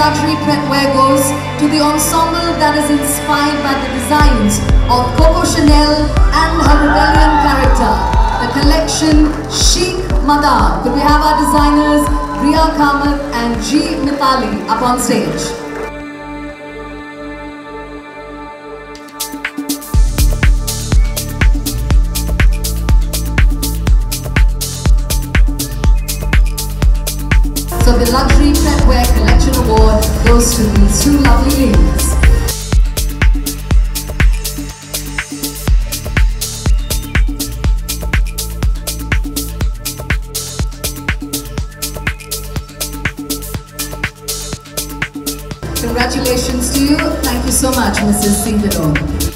printwear goes to the ensemble that is inspired by the designs of Coco Chanel and her rebellion character. The collection Chic Madame. Could we have our designers Riya Kamat and G. Meetali up on stage? So the Luxury Printwear Collection Award goes to these two lovely ladies. Congratulations to you. Thank you so much, Mrs. Singh